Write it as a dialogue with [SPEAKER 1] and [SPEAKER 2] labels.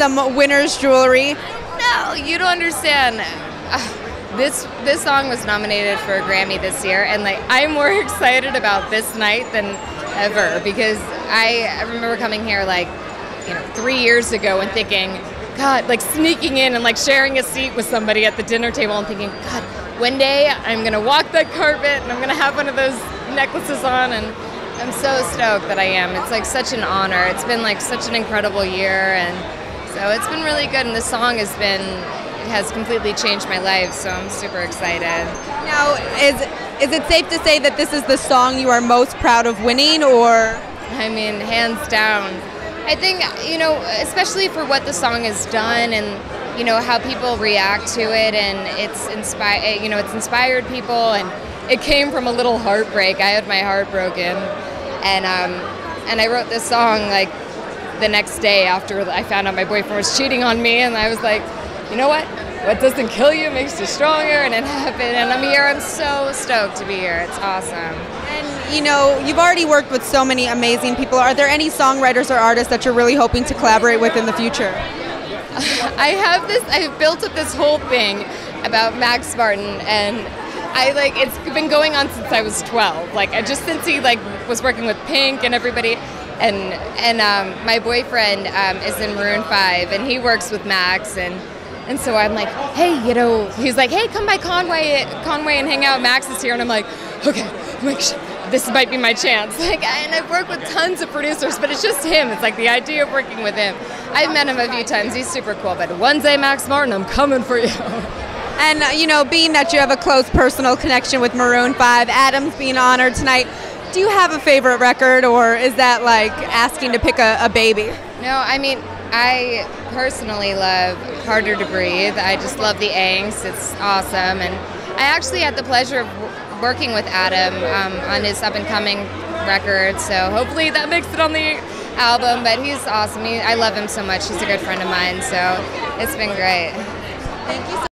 [SPEAKER 1] some winner's jewelry.
[SPEAKER 2] No, you don't understand. This this song was nominated for a Grammy this year, and like I'm more excited about this night than ever because I, I remember coming here like you know three years ago and thinking, God, like sneaking in and like sharing a seat with somebody at the dinner table and thinking, God, one day I'm gonna walk that carpet and I'm gonna have one of those necklaces on and. I'm so stoked that I am. It's like such an honor. It's been like such an incredible year, and so it's been really good. And the song has been has completely changed my life, so I'm super excited.
[SPEAKER 1] Now, is is it safe to say that this is the song you are most proud of winning, or?
[SPEAKER 2] I mean, hands down. I think you know, especially for what the song has done, and you know how people react to it, and it's inspired. You know, it's inspired people, and it came from a little heartbreak. I had my heart broken, and um, and I wrote this song like the next day after I found out my boyfriend was cheating on me, and I was like, you know what? What doesn't kill you makes you stronger, and it happened. And I'm here. I'm so stoked to be here. It's awesome.
[SPEAKER 1] And you know, you've already worked with so many amazing people. Are there any songwriters or artists that you're really hoping to collaborate with in the future?
[SPEAKER 2] I have this. I've built up this whole thing about Max Martin, and I like it's been going on since I was 12. Like just since he like was working with Pink and everybody and and um, my boyfriend um, is in Maroon Five, and he works with Max, and and so I'm like, hey, you know, he's like, hey, come by Conway, Conway, and hang out. Max is here, and I'm like, okay, I'm like, this might be my chance. Like, and I've worked with tons of producers, but it's just him. It's like the idea of working with him. I've met him a few times. He's super cool. But one day, Max Martin, I'm coming for you.
[SPEAKER 1] And you know, being that you have a close personal connection with Maroon Five, Adam's being honored tonight. Do you have a favorite record, or is that like asking to pick a, a baby?
[SPEAKER 2] No, I mean, I personally love Harder to Breathe. I just love the angst. It's awesome. And I actually had the pleasure of working with Adam um, on his up and coming record. So hopefully that makes it on the album. But he's awesome. He, I love him so much. He's a good friend of mine. So it's been great.
[SPEAKER 1] Thank you. So